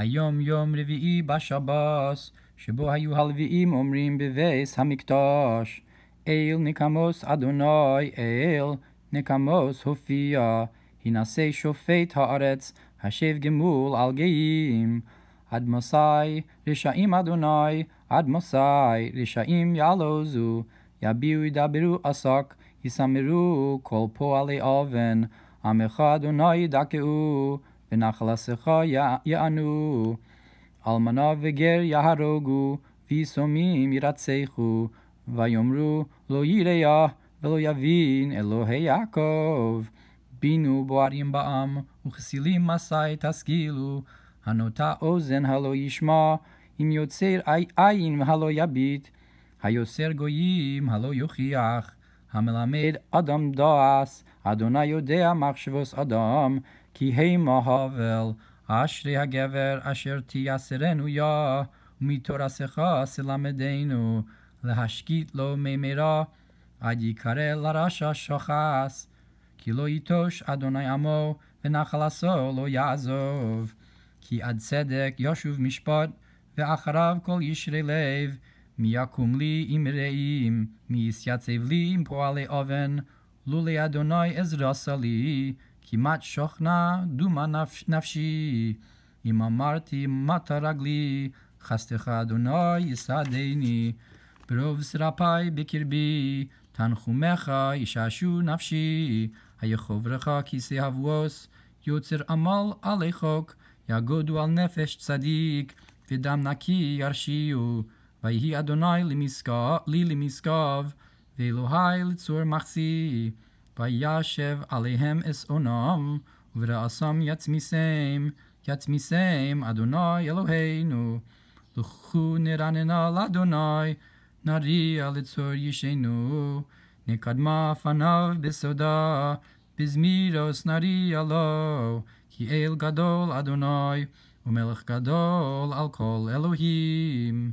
היום יום רביעי בשבוס, שבו היו הלוויים אומרים בבייס המקדש. אל נקמוס אדוני, אל נקמוס הופיע, הנשא שופט הארץ, השב גמול על גאים. עד מוסי רשעים אדוני, עד מוסי רשעים יעלוזו, יביעו ידברו עסק, יסמרו כל פועלי אבן, עמך אדוני ידכאו, ונחלתך יענו. אלמנה וגר יהרוגו, ויסומים ירצחו, ויאמרו לא יראה ולא יבין אלוהי יעקב. בינו בוערים בעם, וכסילים מסי תשכילו, הנוטה אוזן הלא ישמע, אם יוצר עין הלא יביט, היוסר גויים הלא יוכיח, המלמד אדם דעס, אדוני יודע מחשבוס אדם, כי המה הבל, אשרי הגבר אשר תייסרנו יה, ומתורסך סלמדנו, להשקיט לו ממרה, עד יקרא לרשע שוחס, כי לא יטוש אדוני עמו, ונחלתו לא יעזוב. כי עד צדק ישוב משפט, ואחריו כל ישרי לב, mi yakum li im mi is yatzev li im poale oven lule adonai ez rasali ki mat shokhna du ma nafshi. Im amarti mataragli khaste khadonai sadeini brov srapai bikirbi tan khumekha ishashu nafshi. Hay khovrakha ki se havos yotzer amal alekhok yagodu al nefesh tsadik vidam naki yarshiu. ויהי אדוני לי למשכב, ואלוהי לצור מחסי. וישב עליהם אסעונם, וברעשם יצמיסם, יצמיסם אדוני אלוהינו. לכו נרננה לאדוני, נריע לצור ישנו. נקדמה פניו בסודה, בזמירוס נריע לו. כי אל גדול אדוני, ומלך גדול על כל אלוהים.